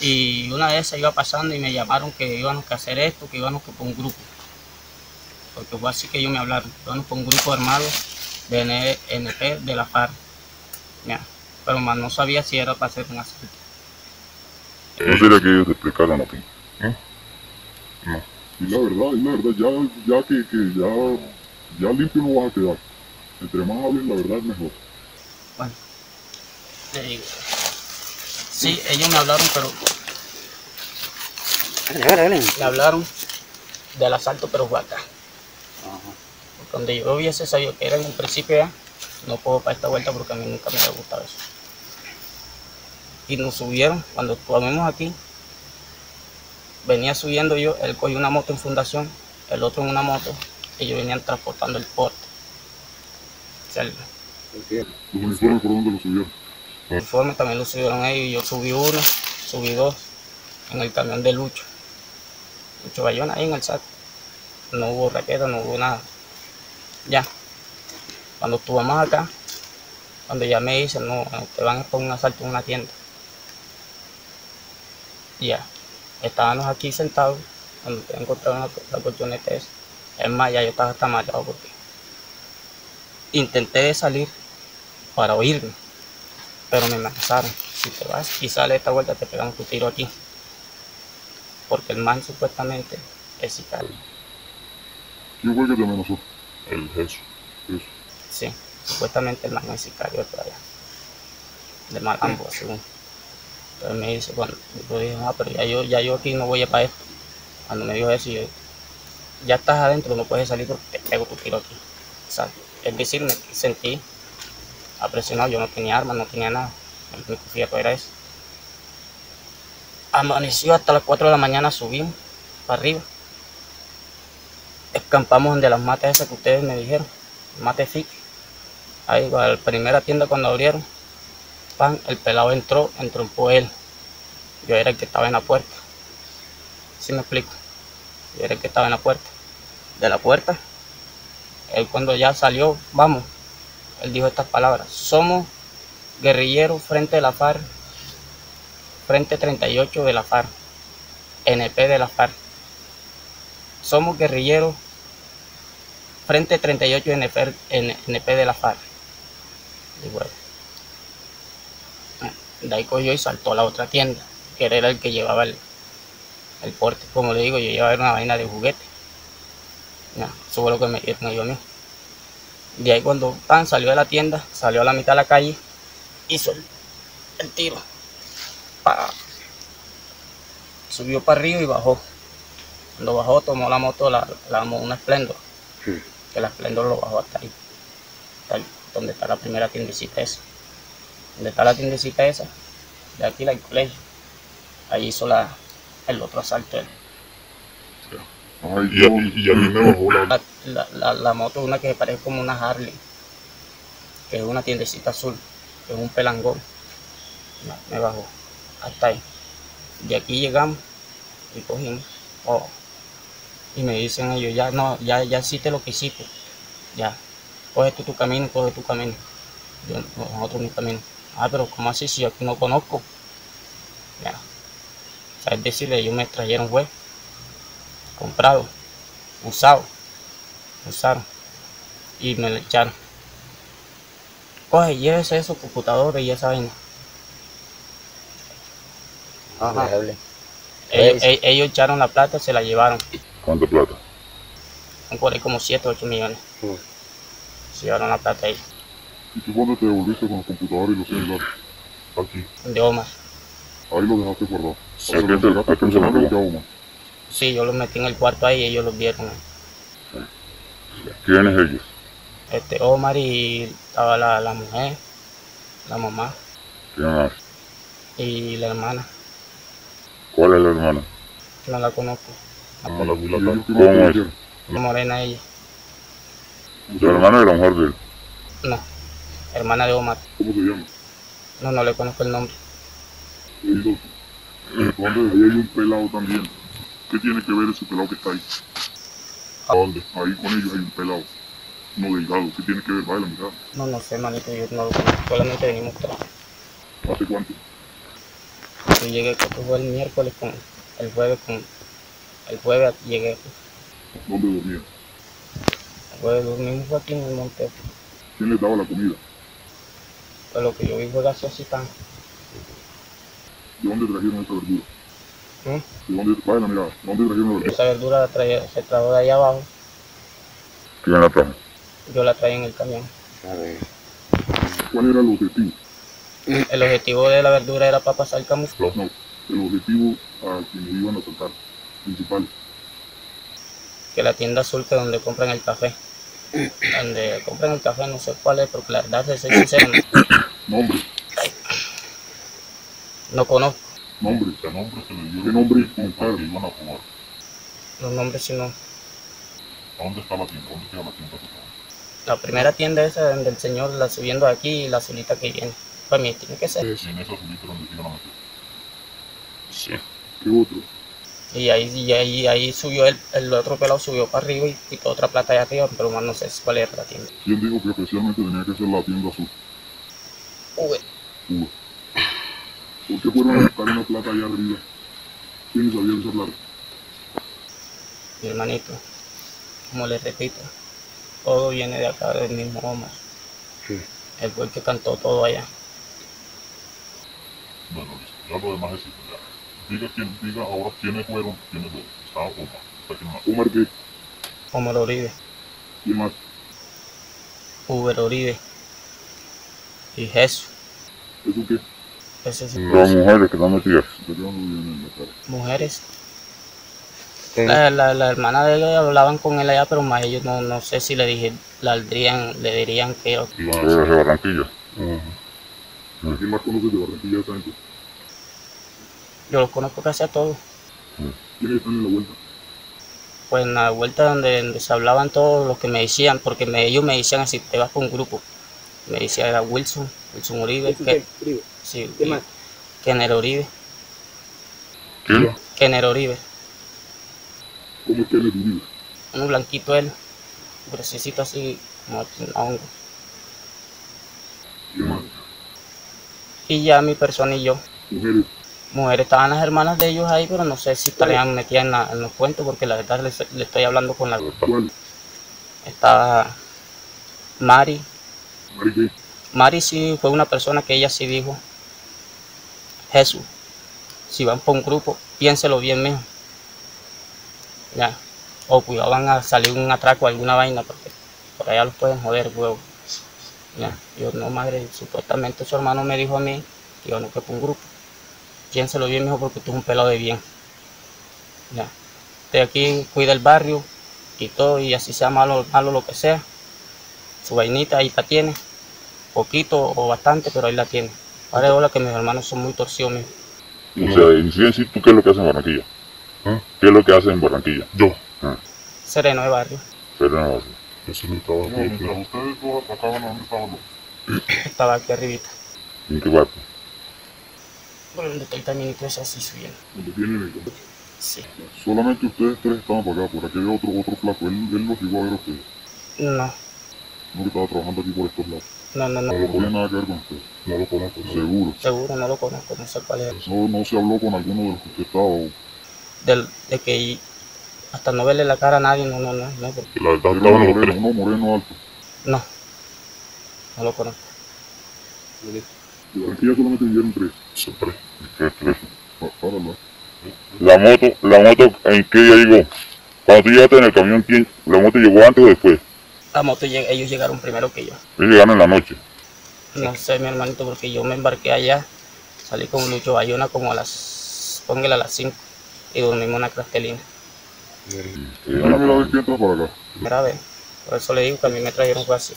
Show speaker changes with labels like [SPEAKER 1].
[SPEAKER 1] Y una vez se iba pasando y me llamaron que íbamos a hacer esto, que íbamos por un grupo. Porque fue así que ellos me hablaron, íbamos por un grupo armado de NP de la FARC. Ya, Pero más no sabía si era para hacer un asalto.
[SPEAKER 2] No sería que ellos te explicaran a ti. ¿eh?
[SPEAKER 3] No. Y la verdad, y la verdad, ya, ya que, que ya, ya limpio no vas a quedar. Entre más hablen, la verdad mejor.
[SPEAKER 1] Bueno, le digo. Sí, ellos me hablaron, pero me hablaron del asalto, pero fue acá. Porque Donde yo hubiese sabido que era en un principio ya, no puedo para esta vuelta porque a mí nunca me ha gustado eso. Y nos subieron, cuando estuvimos aquí, venía subiendo yo, él cogió una moto en fundación, el otro en una moto, ellos venían transportando el porte.
[SPEAKER 3] ¿Los por dónde los subieron?
[SPEAKER 1] Uniforme también lo subieron ellos, yo subí uno, subí dos, en el camión de Lucho. Lucho Bayona ahí en el saco. No hubo raqueta, no hubo nada. Ya. Cuando estuvimos acá, cuando ya me dicen, no, te van a por un asalto en una tienda. Ya. Estábamos aquí sentados, cuando te encontraron la, la colchoneta esa. Es más, ya yo estaba hasta mareado porque intenté salir para oírme, pero me amenazaron. Si te vas y sales esta vuelta, te pegamos tu tiro aquí. Porque el man supuestamente es sicario.
[SPEAKER 3] ¿Quién fue que te amenazó?
[SPEAKER 2] El Jesús.
[SPEAKER 1] Sí, supuestamente el man es sicario de allá. De Malambo, según. Entonces me dice, bueno, yo dije, ah, pero ya yo, ya yo aquí no voy a para esto. Cuando me dijo eso, yo, ya estás adentro, no puedes salir porque te pego tu tiro aquí. O sea, es decir, me sentí apresionado, yo no tenía armas, no tenía nada. El único fierro era eso. Amaneció hasta las 4 de la mañana, subimos para arriba. Escampamos donde las matas esas que ustedes me dijeron, mate FIC. Ahí va, la primera tienda cuando abrieron, pan, el pelado entró, entró por él. Yo era el que estaba en la puerta. ¿Sí me explico? Yo era el que estaba en la puerta. De la puerta, él cuando ya salió, vamos, él dijo estas palabras, somos guerrilleros frente de la FARC, frente 38 de la FARC, NP de la FARC. Somos guerrilleros frente 38 NP, NP de la FARC. Y bueno, de ahí cogió y saltó a la otra tienda, que era el que llevaba el, el porte. Como le digo, yo llevaba una vaina de juguete. Ya, eso lo que me dieron a mí. De ahí cuando pan salió de la tienda, salió a la mitad de la calle, hizo el, el tiro. Pa. Subió para arriba y bajó. Cuando bajó tomó la moto, la, la una Splendor.
[SPEAKER 2] Sí.
[SPEAKER 1] Que la Splendor lo bajó hasta ahí. Hasta ahí, donde está la primera tiendecita esa. Donde está la tiendecita esa. De aquí la del colegio. Ahí hizo la, el otro asalto.
[SPEAKER 3] Ay,
[SPEAKER 2] Y, a- y, a mí me bajó la...
[SPEAKER 1] La, la, la, moto es una que se parece como una Harley, que es una tiendecita azul, que es un pelangón. Me bajó hasta ahí. De aquí llegamos y cogimos. oh, Y me dicen ellos, ya no, ya, ya hiciste lo que hiciste. Ya, coge tú tu camino, coge tu camino. Yo, nosotros mi camino. Ah, pero ¿cómo así si yo aquí no conozco? Ya. O sea, es decir, ellos me trajeron fue comprado, usado, usaron y me lo echaron. Coge, llévese eso, computadora y esa vaina.
[SPEAKER 4] Ajá.
[SPEAKER 1] Ellos,
[SPEAKER 4] Pues-
[SPEAKER 1] e- ellos echaron la plata, se la llevaron.
[SPEAKER 2] ¿Cuánta plata?
[SPEAKER 1] Por ahí como 7 o 8 millones. Se llevaron la plata ahí,
[SPEAKER 3] ¿Y tú cuándo te devolviste con los computadores y los celulares?
[SPEAKER 2] Aquí.
[SPEAKER 1] de Omar.
[SPEAKER 3] Ahí lo dejaste guardado.
[SPEAKER 2] ¿A
[SPEAKER 3] ¿Se lo
[SPEAKER 2] qué te-
[SPEAKER 3] entregaste
[SPEAKER 2] a qué se lo
[SPEAKER 3] Omar?
[SPEAKER 1] Sí, yo los metí en el cuarto ahí y ellos los vieron.
[SPEAKER 2] ¿Quiénes ellos?
[SPEAKER 1] Este, Omar y estaba la, la mujer, la mamá
[SPEAKER 2] ¿Quién más?
[SPEAKER 1] y la hermana.
[SPEAKER 2] ¿Cuál es la hermana?
[SPEAKER 1] No la conozco.
[SPEAKER 2] No la
[SPEAKER 1] morena ella.
[SPEAKER 2] La hermana de la mujer de él.
[SPEAKER 1] No, hermana de Omar.
[SPEAKER 3] ¿Cómo se llama?
[SPEAKER 1] No, no le conozco el nombre.
[SPEAKER 3] ¿Dónde? Ahí hay un pelado también. ¿Qué tiene que ver ese pelado que está ahí?
[SPEAKER 2] ¿A dónde?
[SPEAKER 3] Ahí con ellos hay un pelado. No delgado. ¿Qué tiene que ver? Baila, mira.
[SPEAKER 1] No, no sé, manito, yo no lo conozco. Solamente venimos todos.
[SPEAKER 3] ¿Hace cuánto?
[SPEAKER 1] Yo llegué, creo que fue el miércoles con, el jueves con, el jueves llegué,
[SPEAKER 3] ¿Dónde dormían?
[SPEAKER 1] el jueves dormimos fue aquí en el monte,
[SPEAKER 3] ¿Quién les daba la comida?
[SPEAKER 1] pues lo que yo vi fue gaseosita.
[SPEAKER 3] ¿De dónde trajeron esa verdura?
[SPEAKER 1] ¿Mm?
[SPEAKER 3] ¿De dónde, mirada, ¿de dónde trajeron la verdura?
[SPEAKER 1] Esa verdura la traía, se trajo de allá abajo,
[SPEAKER 2] ¿Quién la trajo?
[SPEAKER 1] yo la traía en el camión.
[SPEAKER 4] A ver.
[SPEAKER 3] ¿Cuál era el objetivo?
[SPEAKER 1] El objetivo de la verdura era para pasar el camuflaje.
[SPEAKER 3] No, el objetivo a quienes iban a saltar, principal.
[SPEAKER 1] que la tienda azul que es donde compran el café. Donde compran el café no sé cuál es, porque la verdad, de ser sincero, no,
[SPEAKER 3] Nombre,
[SPEAKER 1] no conozco
[SPEAKER 3] nombre. ¿Qué nombre se le dio? ¿Qué nombre iban a jugar.
[SPEAKER 1] los nombres, sino
[SPEAKER 3] ¿Dónde está la tienda? ¿Dónde queda la tienda?
[SPEAKER 1] la primera tienda esa donde el señor la subiendo aquí y la azulita que viene. Para mí tiene que ser.
[SPEAKER 3] En esa azulita donde se iban a meter.
[SPEAKER 2] Sí.
[SPEAKER 3] ¿Qué otro?
[SPEAKER 1] Y ahí, y ahí, ahí subió el, el otro pelado, subió para arriba y quitó otra plata allá arriba, pero más no sé cuál era la tienda.
[SPEAKER 3] ¿Quién dijo que especialmente tenía que ser la tienda azul?
[SPEAKER 1] Uy,
[SPEAKER 3] Cuba. ¿Por qué fueron a buscar una plata allá arriba? ¿Quiénes sabían esa plata?
[SPEAKER 1] mi hermanito, como les repito, todo viene de acá, del mismo Omar.
[SPEAKER 4] Sí.
[SPEAKER 1] El que cantó todo allá.
[SPEAKER 3] Bueno, listo. Ya lo demás es ya. Diga, quién, diga ahora quiénes fueron, quiénes no. Estaba Omar. ¿Está quién más? ¿Omar qué?
[SPEAKER 1] Omar Oribe,
[SPEAKER 3] ¿Quién más?
[SPEAKER 1] Uber Oribe y Jesús.
[SPEAKER 3] ¿Eso qué?
[SPEAKER 1] Sí.
[SPEAKER 2] Las mujeres que están metidas.
[SPEAKER 1] Mujeres.
[SPEAKER 4] Sí.
[SPEAKER 1] La, la, la hermana de ella hablaban con él allá, pero más ellos no, no sé si le dije, la aldrían, le dirían que
[SPEAKER 3] a
[SPEAKER 2] Mujeres de. Barranquilla.
[SPEAKER 3] ¿Quién más conoces de Barranquilla
[SPEAKER 1] yo los conozco casi a todos.
[SPEAKER 3] ¿Quiénes están en la vuelta?
[SPEAKER 1] Pues en la vuelta donde, donde se hablaban todos los que me decían, porque me- ellos me decían así, te vas con un grupo. Me decía era Wilson, Wilson Uribe, que, sí,
[SPEAKER 4] ¿Qué más?
[SPEAKER 1] Kenner Uribe,
[SPEAKER 2] ¿Quién?
[SPEAKER 1] Kenner Uribe,
[SPEAKER 3] ¿Cómo es que les Uribe?
[SPEAKER 1] un blanquito él, gruesecito así, como un hongo. Y ya mi persona y yo.
[SPEAKER 3] Mujeres.
[SPEAKER 1] mujeres, estaban las hermanas de ellos ahí, pero no sé si estarían metidas en, la- en los cuentos, porque la verdad le, le estoy hablando con la...
[SPEAKER 3] ¿Cuál?
[SPEAKER 1] Estaba Mari.
[SPEAKER 3] ¿Mari qué?
[SPEAKER 1] Mari sí fue una persona que ella sí dijo, Jesús, si van por un grupo, piénselo bien, mijo. Ya. O cuidado, van a salir un atraco alguna vaina, porque por allá los pueden joder, huevo. Ya. Yo, no, madre, supuestamente su hermano me dijo a mí que yo no que por un grupo. Piénselo bien, mijo, porque tú eres un pelado de bien. Ya. De aquí cuida el barrio y todo, y así sea malo, malo lo que sea. Su vainita ahí la tiene. Poquito o bastante, pero ahí la tiene. Ahora de bola que mis hermanos son muy torcidos, mijo.
[SPEAKER 2] O sea, en sí en sí, ¿tú qué es lo que haces en Barranquilla?
[SPEAKER 3] ¿Ah?
[SPEAKER 2] ¿Qué es lo que haces en Barranquilla?
[SPEAKER 3] Yo.
[SPEAKER 1] Sereno de barrio.
[SPEAKER 2] Pero no,
[SPEAKER 3] Ese es mi trabajo. No, mientras ustedes dos atacaban, ¿dónde estaban los?
[SPEAKER 1] Estaba aquí arribita.
[SPEAKER 2] ¿en qué parte?
[SPEAKER 1] Por donde está el caminito así subiendo.
[SPEAKER 3] Donde tienen el campo.
[SPEAKER 1] Sí.
[SPEAKER 3] Solamente ustedes tres estaban para acá, por aquí había otro, otro flaco. Él, él los llegó a ver a ustedes.
[SPEAKER 1] No,
[SPEAKER 3] No que estaba trabajando aquí por estos lados.
[SPEAKER 1] No, no,
[SPEAKER 3] No
[SPEAKER 1] no.
[SPEAKER 3] lo tiene nada que ver con ustedes. No lo conozco. Seguro.
[SPEAKER 1] Seguro no lo conozco, no sé cuál es.
[SPEAKER 3] No, no se habló con alguno de los que usted estaba. o-
[SPEAKER 1] Del, de que hasta no verle la cara a nadie, no, no, no, no, porque-
[SPEAKER 2] Que la verdad los
[SPEAKER 3] moreno,
[SPEAKER 2] tres.
[SPEAKER 3] uno moreno alto.
[SPEAKER 1] no, no lo conozco.
[SPEAKER 3] De Barranquilla solamente vivieron tres.
[SPEAKER 2] Sí, tres. ¿Qué tres?
[SPEAKER 3] Páralo.
[SPEAKER 2] La moto, la moto, ¿en qué ella llegó? Cuando tú llegaste en el camión, ¿quién? ¿La moto llegó antes o después?
[SPEAKER 1] La moto, ellos llegaron primero que yo.
[SPEAKER 2] Ellos llegaron en la noche.
[SPEAKER 1] No sé, mi hermanito, porque yo me embarqué allá, salí con Lucho Bayona como a las, póngale a las 5 y dormimos en la crastelina.
[SPEAKER 3] Es la vez que entra para acá.
[SPEAKER 1] Primera vez. Por eso le digo que a mí me trajeron fue así.